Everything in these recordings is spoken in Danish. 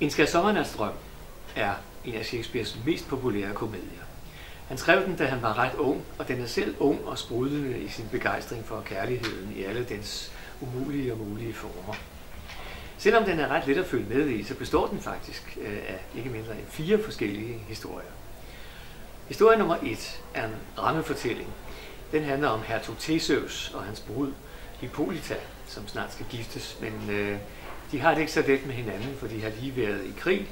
En skal drøm er en af Shakespeares mest populære komedier. Han skrev den, da han var ret ung, og den er selv ung og sprudlende i sin begejstring for kærligheden i alle dens umulige og mulige former. Selvom den er ret let at følge med i, så består den faktisk øh, af ikke mindre end fire forskellige historier. Historie nummer et er en rammefortælling. Den handler om hertug Theseus og hans brud Hippolyta, som snart skal giftes, men øh, de har det ikke så let med hinanden, for de har lige været i krig,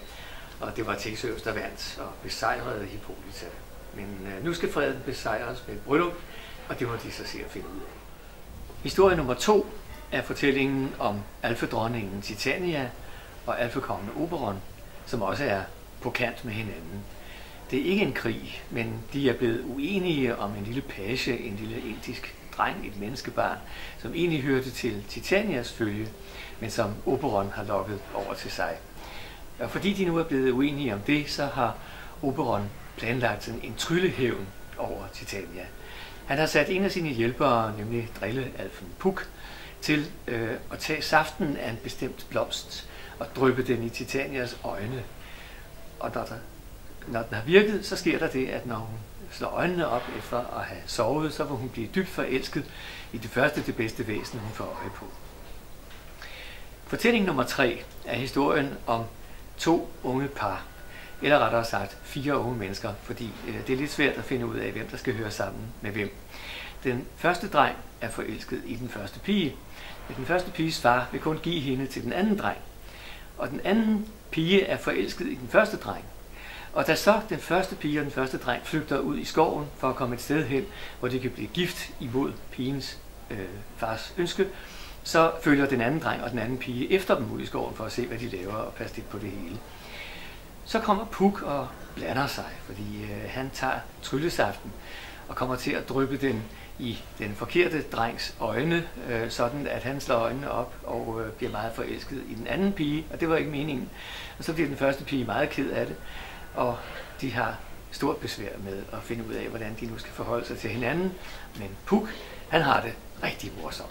og det var Theseus, der vandt og besejrede Hippolyta. Men øh, nu skal freden besejres med et bryllup, og det må de så se at finde ud af. Historie nummer to er fortællingen om alfedronningen Titania og alfekongen Oberon, som også er på kant med hinanden. Det er ikke en krig, men de er blevet uenige om en lille page, en lille indisk dreng, et menneskebarn, som egentlig hørte til Titanias følge, men som Oberon har lokket over til sig. Og fordi de nu er blevet uenige om det, så har Oberon planlagt sådan en tryllehævn over Titania. Han har sat en af sine hjælpere, nemlig drillealfen Puk, til øh, at tage saften af en bestemt blomst og dryppe den i Titanias øjne. Og når, der, når den har virket, så sker der det, at når hun slår øjnene op efter at have sovet, så vil hun blive dybt forelsket i det første, det bedste væsen, hun får øje på. Fortælling nummer tre er historien om to unge par, eller rettere sagt fire unge mennesker, fordi øh, det er lidt svært at finde ud af, hvem der skal høre sammen med hvem. Den første dreng er forelsket i den første pige, men den første piges far vil kun give hende til den anden dreng. Og den anden pige er forelsket i den første dreng. Og da så den første pige og den første dreng flygter ud i skoven for at komme et sted hen, hvor de kan blive gift imod pigens øh, fars ønske, så følger den anden dreng og den anden pige efter dem ud i skoven for at se, hvad de laver og passe lidt på det hele. Så kommer Puk og blander sig, fordi øh, han tager tryllesaften og kommer til at dryppe den i den forkerte drengs øjne, øh, sådan at han slår øjnene op og øh, bliver meget forelsket i den anden pige, og det var ikke meningen. Og så bliver den første pige meget ked af det, og de har stort besvær med at finde ud af, hvordan de nu skal forholde sig til hinanden. Men Puk, han har det rigtig morsomt.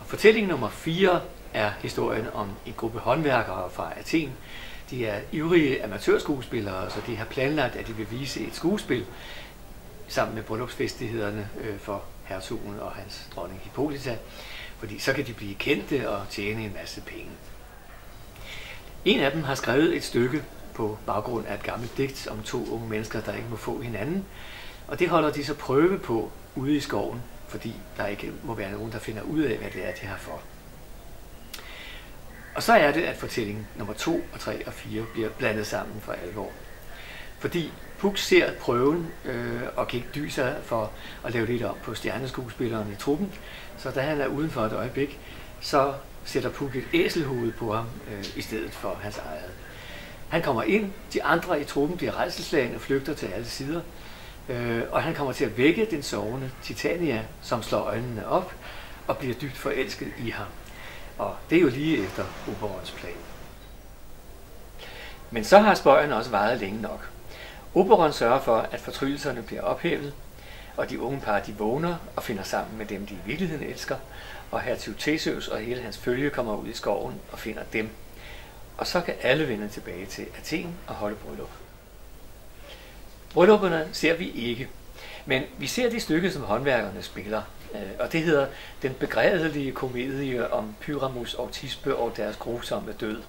Og fortælling nummer 4 er historien om en gruppe håndværkere fra Athen. De er ivrige amatørskuespillere, så de har planlagt, at de vil vise et skuespil sammen med bryllupsfestlighederne øh, for hertugen og hans dronning Hippolyta, fordi så kan de blive kendte og tjene en masse penge. En af dem har skrevet et stykke på baggrund af et gammelt digt om to unge mennesker, der ikke må få hinanden, og det holder de så prøve på ude i skoven, fordi der ikke må være nogen, der finder ud af, hvad det er, de har for. Og så er det, at fortællingen nummer 2 og 3 og 4 bliver blandet sammen for alvor. Fordi Puk ser prøven øh, og kan ikke dyse sig for at lave lidt op på stjerneskuespilleren i truppen. Så da han er uden for et øjeblik, så sætter Puk et æselhoved på ham øh, i stedet for hans eget. Han kommer ind, de andre i truppen bliver rejselslagende og flygter til alle sider. Øh, og han kommer til at vække den sovende Titania, som slår øjnene op og bliver dybt forelsket i ham. Og det er jo lige efter Oberons plan. Men så har spøjen også vejet længe nok. Oberon sørger for, at fortryllelserne bliver ophævet, og de unge par de vågner og finder sammen med dem, de i virkeligheden elsker, og hertug Theseus og hele hans følge kommer ud i skoven og finder dem. Og så kan alle vende tilbage til Athen og holde bryllup. Bryllupperne ser vi ikke, men vi ser det stykke, som håndværkerne spiller, øh, og det hedder Den begrædelige komedie om Pyramus og Tispe og deres grusomme død.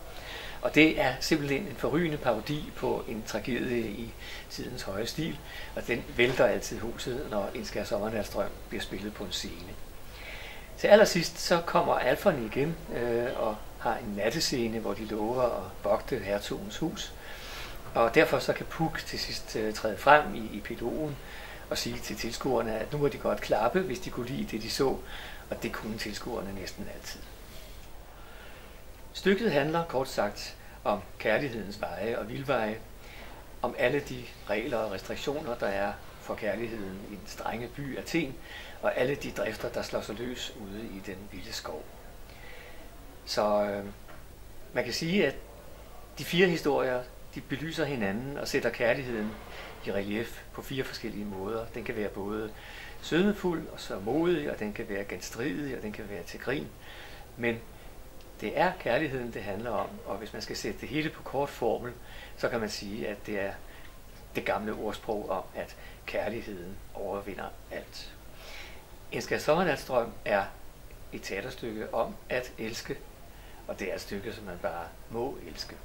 Og det er simpelthen en forrygende parodi på en tragedie i tidens høje stil, og den vælter altid huset, når en skær sommernatsdrøm bliver spillet på en scene. Til allersidst så kommer alferne igen øh, og har en nattescene, hvor de lover at vogte hertugens hus. Og derfor så kan Puk til sidst øh, træde frem i, i pilogen og sige til tilskuerne, at nu må de godt klappe, hvis de kunne lide det, de så, og det kunne tilskuerne næsten altid. Stykket handler kort sagt om kærlighedens veje og vildveje, om alle de regler og restriktioner, der er for kærligheden i den strenge by Athen, og alle de drifter, der slår sig løs ude i den vilde skov. Så øh, man kan sige, at de fire historier, de belyser hinanden og sætter kærligheden i relief på fire forskellige måder. Den kan være både sødmefuld og så modig, og den kan være genstridig, og den kan være til grin. Men det er kærligheden, det handler om, og hvis man skal sætte det hele på kort formel, så kan man sige, at det er det gamle ordsprog om, at kærligheden overvinder alt. En skærsommernatsdrøm er et teaterstykke om at elske og det er et stykke, som man bare må elske.